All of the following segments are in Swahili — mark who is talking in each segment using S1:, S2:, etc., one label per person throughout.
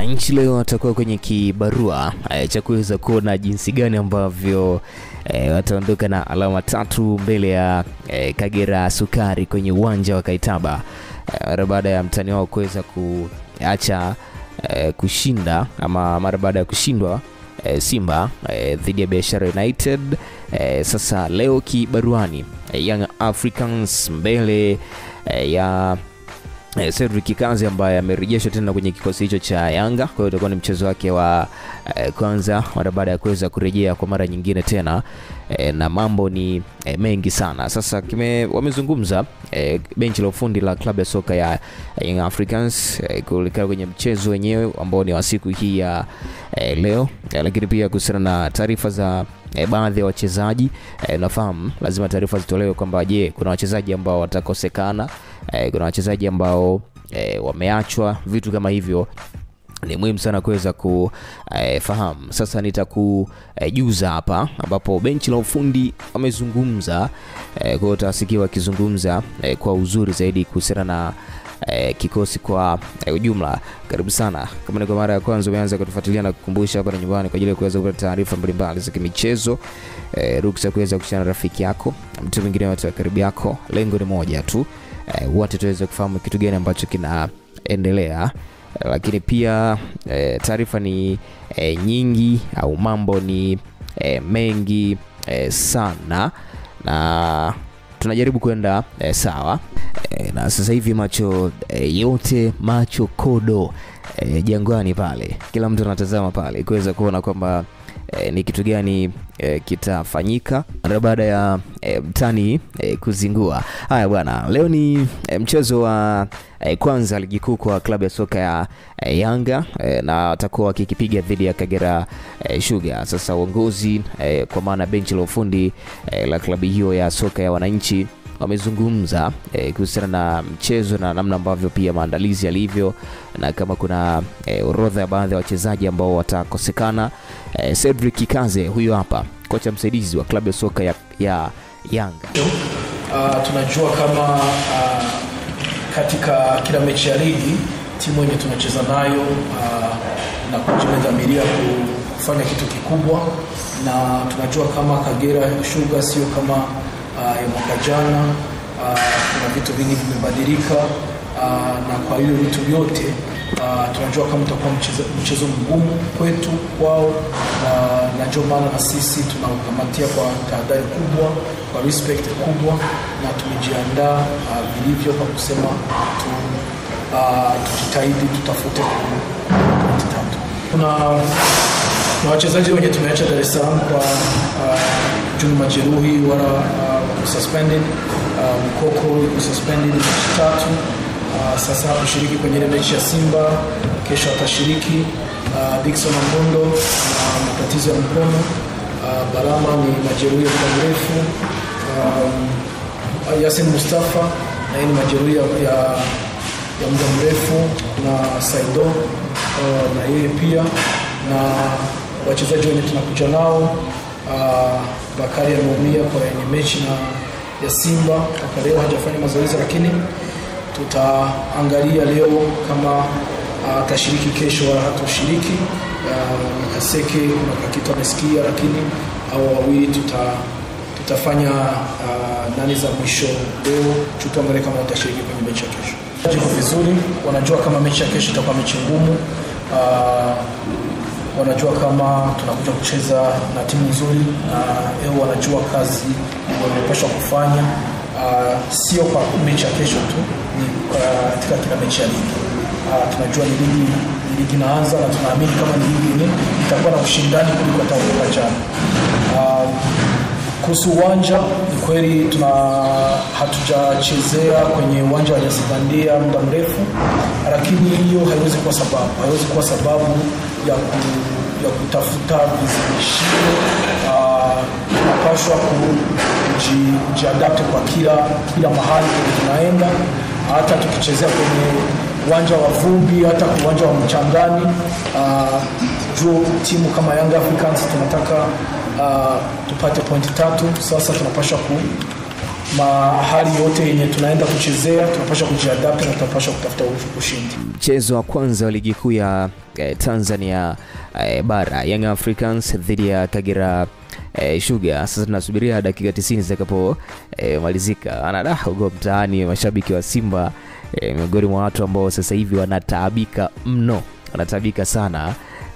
S1: wananchi leo watakuwa kwenye kibarua e, cha kuweza kuona jinsi gani ambavyo e, wataondoka na alama tatu mbele ya e, Kagera Sukari kwenye uwanja wa Kaitaba mara baada ya mtani wao kuweza kuacha e, kushinda ama mara baada ya kushindwa e, Simba dhidi dhidi ya Biashara United. e, sasa leo kibaruani e, Young Africans mbele e, ya eh, Cedric Kanzi ambaye amerejeshwa tena kwenye kikosi hicho cha Yanga. Kwa hiyo itakuwa ni mchezo wake wa eh, kwanza mara baada ya kuweza kurejea kwa mara nyingine tena eh, na mambo ni eh, mengi sana. Sasa kime wamezungumza eh, benchi la ufundi la klabu ya soka ya Young Africans eh, kuelekea kwenye mchezo wenyewe ambao ni wa siku hii ya eh, leo eh, lakini pia kuhusiana na taarifa za e, baadhi ya wachezaji e, nafahamu lazima taarifa zitolewe kwamba je, kuna wachezaji ambao watakosekana eh, kuna wachezaji ambao eh, wameachwa, vitu kama hivyo ni muhimu sana kuweza kufahamu. Eh, sasa nitakujuza eh, hapa ambapo benchi la ufundi wamezungumza eh, kwa utasikia wakizungumza eh, kwa uzuri zaidi kuhusiana na eh, kikosi kwa eh, ujumla. Karibu sana, kama ni kwa mara ya kwanza umeanza kutufuatilia na kukumbusha hapa na nyumbani kwa ajili ya kuweza kupata taarifa mbalimbali za kimichezo eh, ruksa kuweza kushana rafiki yako mtu mwingine wote wa karibu yako. Lengo ni moja tu eh, wote tuweze kufahamu kitu gani ambacho kinaendelea. Lakini pia e, taarifa ni e, nyingi au mambo ni e, mengi e, sana. Na tunajaribu kwenda e, sawa. E, na sasa hivi macho e, yote macho kodo e, jangwani pale, kila mtu anatazama pale kuweza kuona kwamba e, ni kitu gani e, kitafanyika mara baada ya e, mtani e, kuzingua. Haya bwana, leo ni e, mchezo wa e, kwanza ligi kuu kwa klabu ya soka ya e, Yanga e, na watakuwa wakikipiga dhidi ya Kagera e, Sugar. Sasa uongozi e, kwa maana benchi la ufundi e, la klabu hiyo ya soka ya wananchi wamezungumza eh, kuhusiana na mchezo na namna ambavyo pia maandalizi yalivyo na kama kuna eh, orodha ya baadhi ya wachezaji ambao watakosekana. Eh, Cedric Kaze huyu hapa kocha msaidizi wa klabu ya soka ya, ya Yanga.
S2: Uh, tunajua kama uh, katika kila mechi ya ligi timu yenye tunacheza nayo uh, na kujimedhamiria kufanya kitu kikubwa, na tunajua kama Kagera Sugar sio kama ya mwaka jana. Uh, kuna vitu vingi vimebadilika, uh, na kwa hiyo vitu vyote uh, tunajua kama utakuwa mchezo, mgumu kwetu kwao, uh, na ndio maana na sisi tunaukamatia kwa tahadhari kubwa, kwa respect kubwa, na tumejiandaa uh, vilivyo kwa kusema tu, uh, tujitahidi tutafute pointi tatu. Kuna na wachezaji wenye tumeacha Dar es Salaam kwa uh, juni majeruhi wala uh, suspended uh, Mkoko suspended mechi tatu uh, sasa kushiriki kwenye ile mechi ya Simba kesho atashiriki. Uh, Dickson Ambondo na uh, matatizo ya mkono uh, Barama ni majeruhi ya muda mrefu. Um, Yasin Mustafa na yeye ni majeruhi ya, ya, ya muda mrefu na Saido uh, na yeye pia na wachezaji wenye tunakuja nao uh, Bakari ameumia kwenye mechi na ya Simba mpaka leo hajafanya mazoezi, lakini tutaangalia leo kama atashiriki uh, kesho wala hatoshiriki. Uh, Kaseke kuna kitu amesikia, lakini au wawili tuta, tutafanya uh, nani za mwisho leo, tutaangalia kama watashiriki kwenye mechi ya kesho. Jiko vizuri, wanajua kama mechi ya kesho itakuwa mechi ngumu uh, wanajua kama tunakuja kucheza na timu nzuri na uh, wanajua kazi wamepashwa kufanya. Uh, sio kwa mechi ya kesho tu, ni katika uh, kila mechi ya ligi. Uh, tunajua ni ligi ligi inaanza na tunaamini kama ni ligi ni itakuwa na ushindani kuliko hata mwaka jana. Uh, kuhusu uwanja, ni kweli tuna hatujachezea kwenye uwanja wa nyasi muda mrefu, lakini hiyo haiwezi kuwa sababu, haiwezi kuwa sababu ya, ku, ya kutafuta vizimishio. Uh, tunapaswa kujiadapte kwa kila kila mahali kwenye tunaenda, hata tukichezea kwenye uwanja wa vumbi, hata uwanja wa mchangani. Uh, juu timu kama Young Africans tunataka uh, tupate pointi tatu. Sasa tunapashwa ku, mahali yote yenye tunaenda kuchezea tunapasha kujiadapti na tunapasha kutafuta ushindi.
S1: Mchezo wa kwanza wa ligi kuu ya eh, Tanzania eh, bara Young Africans dhidi ya Kagera eh, Sugar. Sasa tunasubiria dakika 90 zitakapomalizika. eh. Anada mtaani, mashabiki wa Simba eh, miongoni mwa watu ambao sasa hivi wanataabika mno, wanataabika sana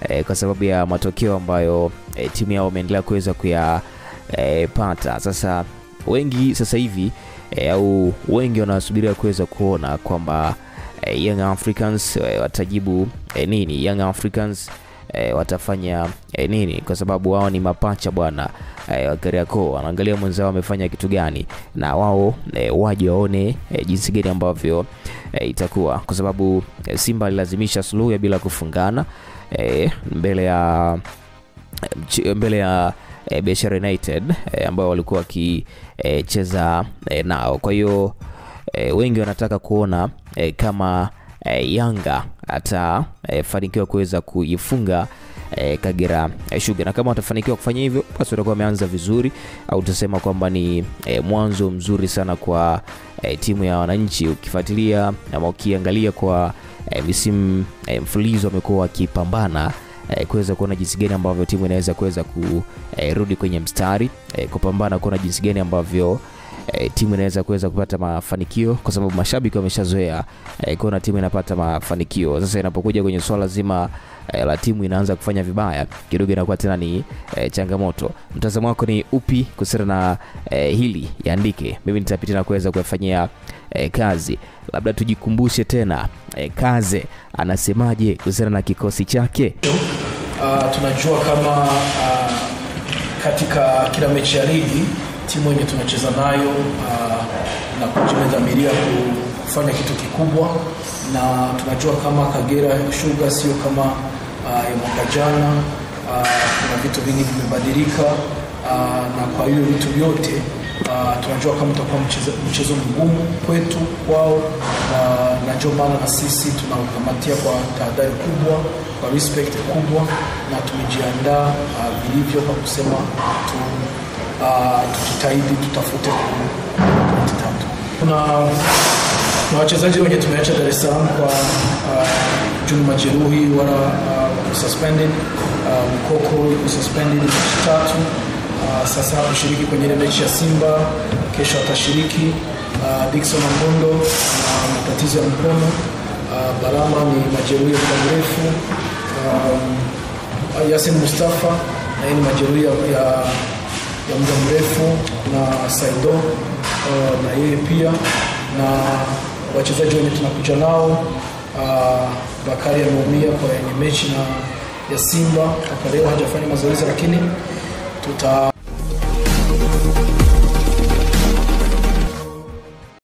S1: eh, kwa sababu ya matokeo ambayo eh, timu yao wameendelea kuweza kuyapata. Sasa wengi sasa hivi eh, au wengi wanasubiria kuweza kuona kwamba eh, Young Africans eh, watajibu eh, nini, Young Africans eh, watafanya eh, nini, kwa sababu wao ni mapacha bwana eh, wa Kariakoo, wanaangalia mwenzao wamefanya kitu gani, na wao eh, waje waone eh, jinsi gani ambavyo eh, itakuwa, kwa sababu eh, Simba alilazimisha suluhu ya bila kufungana eh, mbele ya mbele ya e, Biashara United e, ambao walikuwa wakicheza e, e, nao. Kwa hiyo e, wengi wanataka kuona e, kama e, Yanga atafanikiwa e, kuweza kuifunga e, Kagera e, Sugar, na kama watafanikiwa kufanya hivyo, basi watakuwa wameanza vizuri, au utasema kwamba ni e, mwanzo mzuri sana kwa e, timu ya wananchi. Ukifuatilia ama ukiangalia kwa e, misimu e, mfululizo wamekuwa wakipambana eh, kuweza kuona jinsi gani ambavyo timu inaweza kuweza kurudi eh, kwenye mstari eh, kupambana kuona jinsi gani ambavyo eh, timu inaweza kuweza kupata mafanikio, kwa sababu mashabiki wameshazoea eh, kuona timu inapata mafanikio. Sasa inapokuja kwenye swala zima eh, la timu inaanza kufanya vibaya kidogo, inakuwa tena ni eh, changamoto. Mtazamo wako ni upi kuhusiana na eh, hili? Yaandike, mimi nitapitia na kuweza kuyafanyia eh, kazi. Labda tujikumbushe tena eh, Kaze anasemaje kuhusiana na kikosi chake?
S2: Uh, tunajua kama uh, katika kila mechi ya ligi timu yenye tunacheza nayo uh, na kujimedhamiria kufanya kitu kikubwa, na tunajua kama Kagera Sugar sio kama uh, ya mwaka jana. Uh, kuna vitu vingi vimebadilika, uh, na kwa hiyo vitu vyote uh, tunajua kama utakuwa mchezo, mgumu kwetu kwao, uh, na ndio maana na sisi tunaukamatia kwa tahadhari kubwa kwa respect kubwa. Na tumejiandaa vilivyo kwa kusema tu, uh, tujitahidi tutafute tatu. Kuna na wachezaji wenye tumeacha Dar es Salaam kwa uh, juu majeruhi wala uh, suspended. Uh, Mkoko yuko suspended mechi tatu. Uh, sasa kushiriki kwenye ile mechi ya Simba, kesho atashiriki. Uh, Dickson Mbondo na matatizo ya mkono. Uh, Balama ni majeruhi ya muda mrefu. Um, Yasin Mustafa na ni majeruhi ya, ya muda mrefu na Saido uh, na yeye pia na wachezaji wenye tunakuja nao uh, Bakari ameumia kwenye mechi na ya Simba. Mpaka leo hajafanya mazoezi, lakini tuta